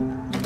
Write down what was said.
了。